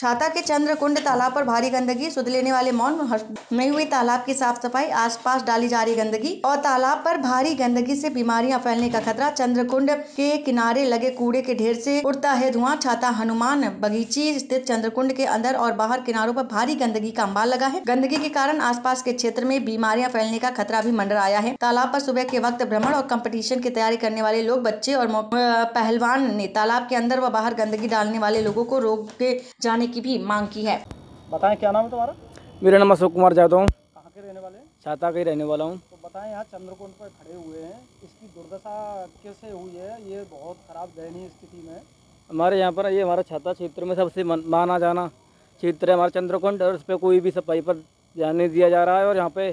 छाता के चंद्रकुंड तालाब पर भारी गंदगी, सुध लेने वाले मौन में हुई तालाब की साफ़ सफ़ाई आसपास डाली जा रही गंदगी और तालाब पर भारी गंदगी से बीमारियाँ फैलने का खतरा चंद्रकुंड के किनारे लगे कूड़े के ढेर से उड़ता है धुआँ। छाता हनुमान बगीची स्थित चंद्रकुंड के अंदर और बाहर किनारों पर भारी गंदगी का अंबार लगा है। गंदगी के कारण आसपास के क्षेत्र में बीमारियाँ फैलने का खतरा भी मंडराया है। तालाब पर सुबह के वक्त भ्रमण और कंपटीशन की तैयारी करने वाले लोग, बच्चे और पहलवान ने तालाब के अंदर व बाहर गंदगी डालने वाले लोगों को रोक के जाने की भी मांग की है। बताएँ क्या नाम है तुम्हारा? मेरा नाम अशोक कुमार जादव कहाँ के रहने वाले? हैं छाता का रहने वाला हूँ। तो बताएँ यहाँ चंद्रकुंड पर खड़े हुए हैं। इसकी दुर्दशा कैसे हुई है? ये बहुत खराब दयनीय स्थिति में हमारे यहाँ पर ये हमारा छाता क्षेत्र में सबसे माना जाना क्षेत्र है। हमारा चंद्रकुंड और उस पर कोई भी सफ़ाई पर ध्यान नहीं दिया जा रहा है और यहाँ पे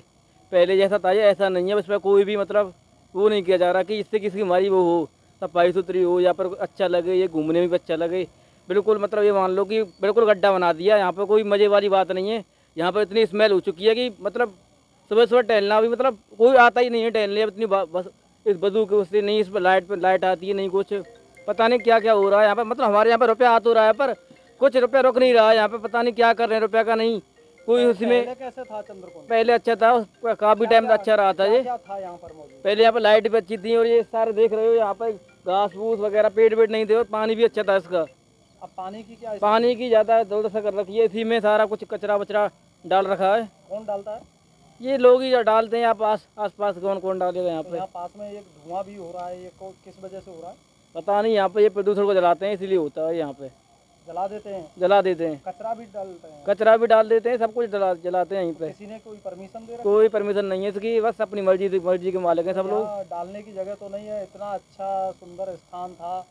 पहले जैसा था ये ऐसा नहीं है। उस पर कोई भी मतलब वो नहीं किया जा रहा कि इससे किसी की हमारी वो हो सफ़ाई सुथरी हो या पर अच्छा लगे ये घूमने में भी अच्छा लगे। बिल्कुल मतलब ये मान लो कि बिल्कुल गड्ढा बना दिया यहाँ पर कोई मज़े वाली बात नहीं है। यहाँ पर इतनी स्मेल हो चुकी है कि मतलब सुबह सुबह टहलना भी मतलब कोई आता ही नहीं है टहलने अब इतनी बस इस बदू के उससे नहीं इस पर लाइट पर लाइट आती है नहीं कुछ। पता नहीं क्या क्या हो रहा है यहाँ पर मतलब हमारे यहाँ पर रुपया आ तो रहा है पर कुछ रुपया रुक नहीं रहा है यहाँ पर पता नहीं क्या कर रहे हैं रुपया का नहीं। कोई उसमें पहले कैसे था पहले अच्छा था काफ़ी टाइम अच्छा रहा था ये। पहले यहाँ पर लाइट भी अच्छी थी और ये सारे देख रहे हो यहाँ पर घास फूस वगैरह पेड़ वेड़ नहीं थे और पानी भी अच्छा था इसका। अब पानी की क्या पानी की ज़्यादा दुर्दशा कर रखी है इसी में सारा कुछ कचरा वचरा डाल रखा है। कौन डालता है? ये लोग ही डालते हैं यहाँ पास आस पास कौन कौन डालेगा यहाँ पे? यहाँ पास में एक धुआँ भी हो रहा है ये किस वजह से हो रहा है? पता नहीं यहाँ पे ये प्रदूषण को जलाते हैं इसलिए होता है यहाँ पे। जला देते हैं? जला देते हैं। कचरा भी डालते हैं? कचरा भी डाल देते हैं सब कुछ जला जलाते हैं यहीं पे। किसी ने कोई परमिशन दे रखा कोई परमिशन नहीं है इसकी बस अपनी मर्ज़ी मर्ज़ी के मालिक हैं सब लोग। डालने की जगह तो नहीं है इतना अच्छा सुंदर स्थान था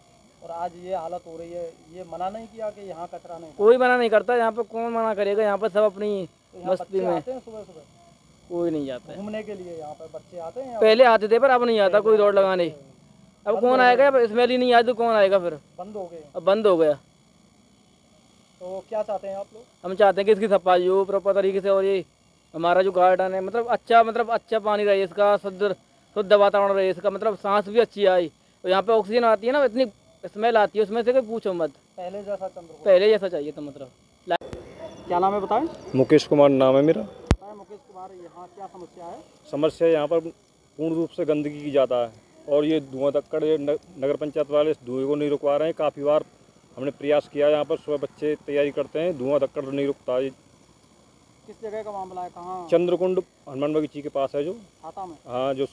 और आज ये हालत हो रही है ये मना नहीं किया कि यहाँ कचरा नहीं कोई मना नहीं करता यहाँ पे कौन मना करेगा? यहाँ पे सब अपनी तो मस्ती में। आते हैं सुबह सुबह? कोई नहीं जाता घूमने के लिए यहाँ पर बच्चे आते हैं पहले आते थे पर अब नहीं आता कोई दौड़ लगाने। अब कौन आएगा? स्मेल ही नहीं आती तो कौन आएगा फिर? बंद हो गए। अब बंद हो गया। तो क्या चाहते हैं आप लोग? हम चाहते हैं कि इसकी सफ़ाई हो प्रॉपर तरीके से और ये हमारा जो गार्डन है मतलब अच्छा मतलब अच्छा पानी रहे इसका शुद्ध शुद्ध वातावरण रहे इसका मतलब सांस भी अच्छी आई और यहाँ पे ऑक्सीजन आती है ना इतनी स्मेल आती है उसमें से कोई पूछो मत। पहले जैसा चंद्रपुर पहले जैसा चाहिए था मतलब। क्या नाम है बताएँ? मुकेश कुमार नाम है मेरा। मुकेश कुमार यहाँ क्या समस्या है? समस्या यहाँ पर पूर्ण रूप से गंदगी की ज़्यादा है। और ये धुआँ धक्कड़ ये नगर पंचायत वाले इस धुएँ को नहीं रुकवा रहे हैं। काफ़ी बार हमने प्रयास किया यहाँ पर सुबह बच्चे तैयारी करते हैं धुआँ धक्कड़ नहीं रुकता ये किस जगह का मामला है? कहाँ? चंद्रकुंड हनुमान बगीची के पास है जो। में। हाँ जो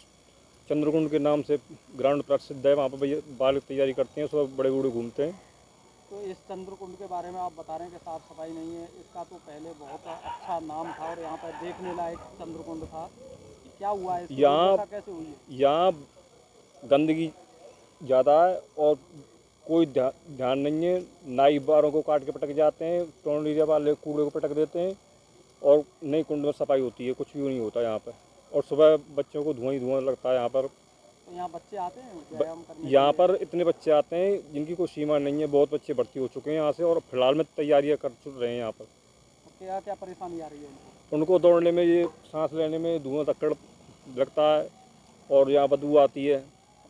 चंद्रकुंड के नाम से ग्राउंड प्रसिद्ध है वहाँ पर भैया बालक तैयारी करते हैं सुबह बड़े बूढ़े घूमते हैं। तो इस चंद्रकुंड के बारे में आप बता रहे हैं कि साफ़ सफ़ाई नहीं है इसका तो पहले बहुत अच्छा नाम था और यहाँ पर देखने लायक चंद्रकुंड था। क्या हुआ है यहाँ- कैसे हुई? है यहाँ गंदगी ज़्यादा है और कोई ध्यान नहीं है नाई बारों को काट के पटक जाते हैं टोंडीरिया वाले कूड़े को पटक देते हैं और नई कुंड में सफ़ाई होती है कुछ भी नहीं होता यहाँ पर। और सुबह बच्चों को धुआँ ही धुआँ लगता है यहाँ पर। तो यहाँ बच्चे आते हैं यहाँ पर इतने बच्चे आते हैं जिनकी कोई सीमा नहीं है बहुत बच्चे भर्ती हो चुके हैं यहाँ से और फ़िलहाल में तैयारियाँ कर चुक रहे हैं यहाँ पर। क्या क्या परेशानी आ रही है उनको उनको दौड़ने में ये सांस लेने में धुआँ धक्कड़ लगता है और यहाँ बदबू आती है।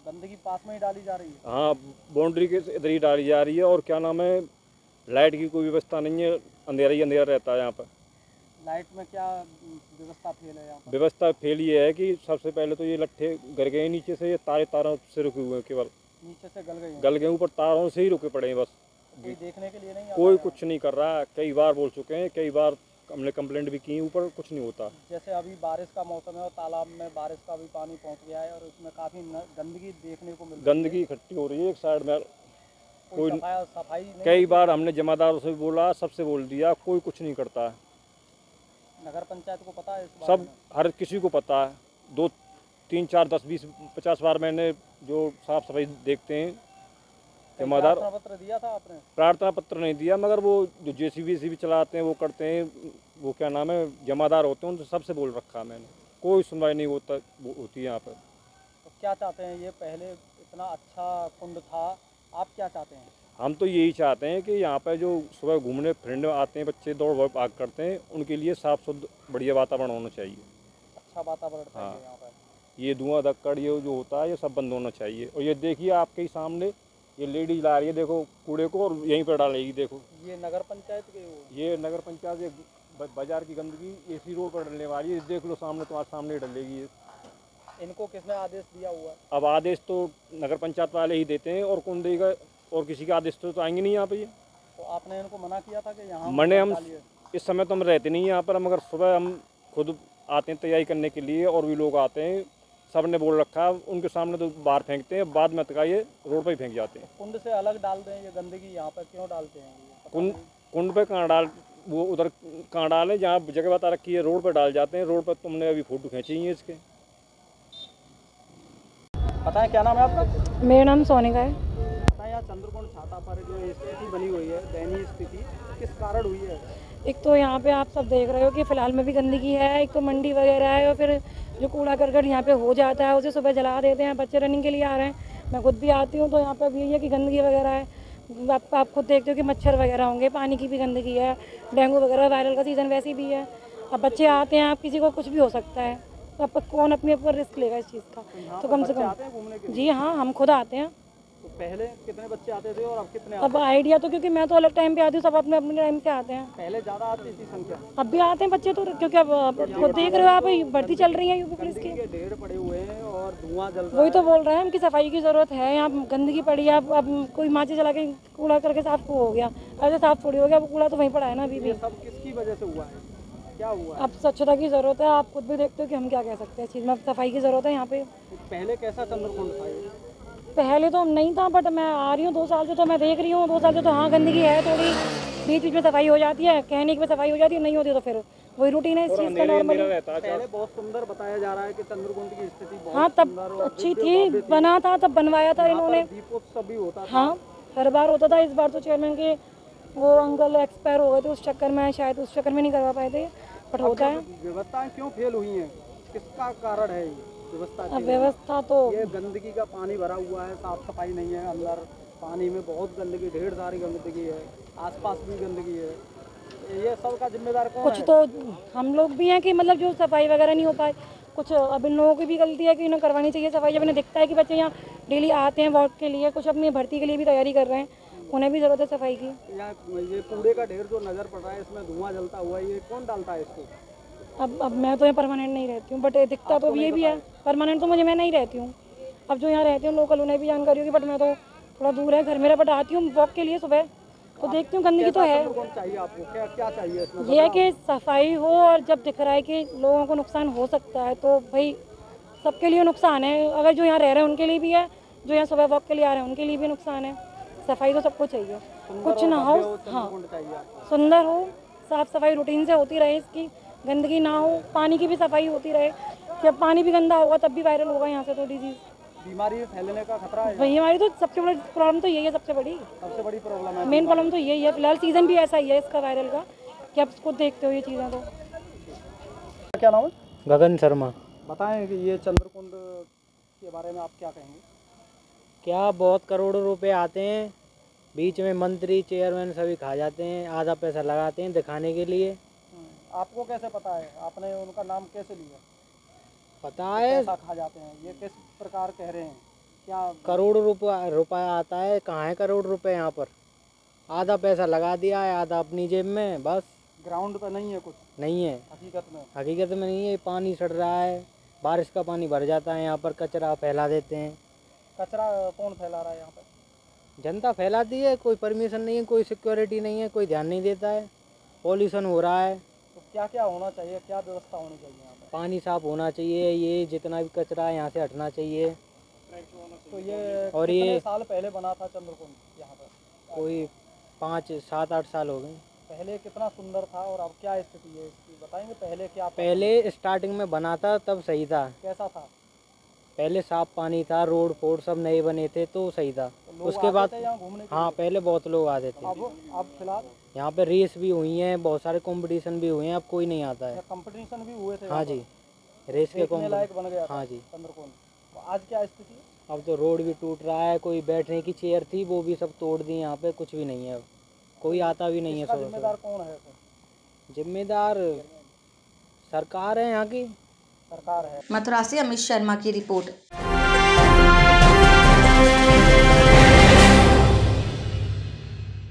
गंदगी पास में ही डाली जा रही है? हाँ बाउंड्री के इधर ही डाली जा रही है और क्या नाम है लाइट की कोई व्यवस्था नहीं है अंधेरा ही अंधेरा रहता है यहाँ पर। लाइट में क्या व्यवस्था फेल है यहाँ व्यवस्था फेल ये है कि सबसे पहले तो ये लट्ठे गिर गए नीचे से ये तारे तारों से रुके हुए हैं केवल। नीचे से गल गए गल गए ऊपर तारों से ही रुके पड़े हैं बस। कोई देखने के लिए नहीं कोई कुछ नहीं कर रहा है कई बार बोल चुके हैं कई बार हमने कंप्लेंट भी की ऊपर कुछ नहीं होता। जैसे अभी बारिश का मौसम है और तालाब में बारिश का भी पानी पहुँच गया है और उसमें काफ़ी गंदगी देखने को मिल गंदगी इकट्ठी हो रही है एक साइड में। कोई सफ़ाई कई बार हमने जमादारों से बोला सबसे बोल दिया कोई कुछ नहीं करता। है नगर पंचायत को पता है इस सब हर किसी को पता है। दो तीन चार दस बीस पचास बार मैंने जो साफ़ सफ़ाई देखते हैं जमादार प्रार्थना पत्र दिया था आपने? प्रार्थना पत्र नहीं दिया मगर वो जो जे सी बी भी चलाते हैं वो करते हैं वो क्या नाम है जमादार होते हैं उनसे सबसे बोल रखा है मैंने। कोई सुनवाई नहीं होता होती है यहाँ पर। तो क्या चाहते हैं ये पहले इतना अच्छा कुंड था आप क्या चाहते हैं? हम तो यही चाहते हैं कि यहाँ पर जो सुबह घूमने फिरने आते हैं बच्चे दौड़ भाग भाग करते हैं उनके लिए साफ़ शुद्ध बढ़िया वातावरण होना चाहिए। अच्छा वातावरण चाहिए हाँ। यहाँ पर ये धुआँ धक्कड़ ये जो होता है ये सब बंद होना चाहिए। और ये देखिए आपके ही सामने ये लेडीज़ ला रही है देखो कूड़े को और यहीं पर डालेगी देखो। ये नगर पंचायत के ये नगर पंचायत ये बाज़ार की गंदगी एसी रोड पर डलने वाली है देख लो सामने तुम्हारे सामने डलेगी ये। इनको किसने आदेश दिया हुआ है? अब आदेश तो नगर पंचायत वाले ही देते हैं और कौन देगा? और किसी का आदेश तो, तो आएँगे नहीं यहाँ पे ये। तो आपने इनको मना किया था कि यहाँ मने हम इस समय तो हम रहते नहीं हैं यहाँ पर मगर सुबह हम खुद आते हैं तैयारी करने के लिए और भी लोग आते हैं सबने बोल रखा है उनके सामने तो बाहर फेंकते हैं बाद में तक ये रोड पर ही फेंक जाते हैं। कुंड से अलग डाल दें ये गंदगी यहाँ पर क्यों डालते हैं? कुंड। कुंड पे कहाँ डाल वो उधर कहाँ डालें जहाँ जगह बता रखी है रोड पर डाल जाते हैं रोड पर तुमने अभी फ़ोटो खींची है इसके। बताएँ क्या नाम है आपका? मेरा नाम सोनिका है। चंद्रकोण छाता पर जो स्थिति बनी हुई है दयनीय स्थिति किस कारण हुई है? एक तो यहाँ पे आप सब देख रहे हो कि फ़िलहाल में भी गंदगी है एक तो मंडी वगैरह है और फिर जो कूड़ा करकट यहाँ पे हो जाता है उसे सुबह जला देते हैं बच्चे रनिंग के लिए आ रहे हैं। मैं खुद भी आती हूँ तो यहाँ पे अब यही है कि गंदगी वगैरह है। आप आप खुद देखते हो कि मच्छर वगैरह होंगे पानी की भी गंदगी है डेंगू वगैरह वायरल का सीज़न वैसे भी है। अब बच्चे आते हैं आप किसी को कुछ भी हो सकता है। तो अब कौन अपने ऊपर रिस्क लेगा इस चीज़ का? तो कम से कम हैं घूमने के लिए? जी हाँ हम खुद आते हैं। तो पहले कितने बच्चे आते थे और अब कितने अब आइडिया तो क्योंकि मैं तो अलग टाइम पे आती हूँ सब अपने अपने टाइम से आते हैं। पहले ज़्यादा आती थी संख्या। अब भी आते हैं बच्चे तो क्योंकि अब खुद देख रहे हो आप भर्ती चल रही है यूपी पुलिस की। ढेर पड़े हुए हैं और धुआँ जल रहा वही तो बोल रहे हैं हम कि सफ़ाई की ज़रूरत है यहाँ गंदगी पड़ी है अब कोई माचे चला के कूड़ा करके साफ़ हो गया। ऐसे साफ़ थोड़ी हो गया अब कूड़ा तो वहीं पड़ा है ना अभी भी। सब किसकी वजह से हुआ है? क्या हुआ अब स्वच्छता की ज़रूरत है आप खुद भी देखते हो कि हम क्या कह सकते हैं चीज़ में सफ़ाई की ज़रूरत है यहाँ पे। पहले कैसा चंद्रकुंड था पहले तो नहीं था बट मैं आ रही हूँ दो साल से तो मैं देख रही हूँ दो साल से तो हाँ गंदगी है थोड़ी। बीच बीच में सफ़ाई हो जाती है कहने की सफ़ाई हो जाती है नहीं होती तो फिर वही रूटीन है इस चीज़ का नॉर्मली है पहले बहुत सुंदर बताया जा रहा है कि चंद्रकुंड की स्थिति हाँ तब अच्छी थी बना था तब बनवाया था इन्होंने। दीपोत्सव भी होता था। हाँ हर बार होता था इस बार तो चेयरमैन के वो अंकल एक्सपायर हो गए थे उस चक्कर में शायद उस चक्कर में नहीं करवा पाए थे बट होता है। व्यवस्थाएँ क्यों फेल हुई हैं? किसका कारण है ये? व्यवस्था व्यवस्था तो ये गंदगी का पानी भरा हुआ है साफ़ सफ़ाई नहीं है अंदर। पानी में बहुत गंदगी ढेर सारी गंदगी है आसपास भी गंदगी है। ये सब का जिम्मेदार कौन कुछ है? तो हम लोग भी हैं कि मतलब जो सफ़ाई वगैरह नहीं हो पाए। कुछ अब इन लोगों की भी गलती है कि इन्हें करवानी चाहिए सफ़ाई। जब इन्हें दिखता है कि बच्चे यहाँ डेली आते हैं वॉक के लिए कुछ अपनी भर्ती के लिए भी तैयारी कर रहे हैं उन्हें भी ज़रूरत है सफ़ाई की। ये कूड़े का ढेर जो नज़र पड़ रहा है इसमें धुआँ जलता हुआ है ये कौन डालता है इसको? अब अब मैं तो यहाँ परमानेंट नहीं रहती हूँ बट दिखता तो ये भी है? परमानेंट तो मुझे मैं नहीं रहती हूँ। अब जो यहाँ रहती हूँ लोकल उन्हें भी जानकारी होगी बट मैं तो थोड़ा दूर है घर मेरा बट आती हूँ वॉक के लिए सुबह। तो देखती हूँ गंदगी तो है। कौन चाहिए आपको? क्या क्या चाहिए ये है कि सफ़ाई हो और जब दिख रहा है कि लोगों को नुकसान हो सकता है तो भाई सबके लिए नुकसान है। अगर जो यहाँ रह रहे हैं उनके लिए भी है जो यहाँ सुबह वॉक के लिए आ रहे हैं उनके लिए भी नुकसान है। सफ़ाई तो सबको चाहिए। कुछ ना हो हाँ सुंदर हो साफ़ सफ़ाई रूटीन से होती रहे इसकी। गंदगी ना हो पानी की भी सफ़ाई होती रहे। कि अब पानी भी गंदा होगा तब भी वायरल होगा यहाँ से तो डिज़ीज़ बीमारी फैलने का खतरा है। वही हमारी तो सबसे बड़ी प्रॉब्लम तो यही है सबसे बड़ी। सबसे बड़ी प्रॉब्लम है। मेन प्रॉब्लम तो यही है फ़िलहाल सीज़न भी ऐसा ही है इसका वायरल का कि आप इसको देखते हो ये चीज़ें तो। क्या नाम है? गगन शर्मा। बताएँ कि ये चंद्रकुंड के बारे में आप क्या कहेंगे? क्या बहुत करोड़ों रुपए आते हैं बीच में मंत्री चेयरमैन सभी खा जाते हैं आधा पैसा लगाते हैं दिखाने के लिए। हम्म, आपको कैसे पता है? आपने उनका नाम कैसे लिया? पता है? पैसा खा जाते हैं? ये किस प्रकार कह रहे हैं? क्या करोड़ रुपया रुपया आता है? कहाँ है करोड़ रुपए यहाँ पर? आधा पैसा लगा दिया है आधा अपनी जेब में बस। ग्राउंड पे नहीं है कुछ? नहीं है। हकीकत में। हकीकत में नहीं है पानी सड़ रहा है। बारिश का पानी भर जाता है यहाँ पर कचरा फैला देते हैं। कचरा कौन फैला रहा है यहाँ पर? जनता फैलाती है कोई परमिशन नहीं है कोई सिक्योरिटी नहीं है कोई ध्यान नहीं देता है। पॉल्यूशन हो रहा है। तो क्या क्या होना चाहिए क्या व्यवस्था होनी चाहिए यहाँ पर पानी साफ़ होना चाहिए ये जितना भी कचरा है यहाँ से हटना चाहिए। तो ये और ये- साल पहले बना था चंद्रकुंड यहाँ पे कोई पाँच सात आठ साल हो गए। पहले कितना सुंदर था और अब क्या स्थिति है इसकी? बताएँगे पहले क्या पहले स्टार्टिंग में बना था तब सही था। कैसा था? पहले साफ़ पानी था रोड फोड सब नए बने थे तो सही था। तो उसके बाद हाँ पहले बहुत लोग आते थे। अब अब फ़िलहाल? यहाँ पे रेस भी हुई हैं बहुत सारे कंपटीशन भी हुए हैं अब कोई नहीं आता है। कंपटीशन भी हुए थे हाँ जी रेस के लायक बन गया हाँ जी। तो आज क्या स्थिति अब तो रोड भी टूट रहा है कोई बैठने की चेयर थी वो भी सब तोड़ दी यहाँ पे कुछ भी नहीं है अब। कोई आता भी नहीं है सुबह जिम्मेदार कौन है जिम्मेदार सरकार है यहाँ की। सरकार है। मथुरा से अमित शर्मा की रिपोर्ट।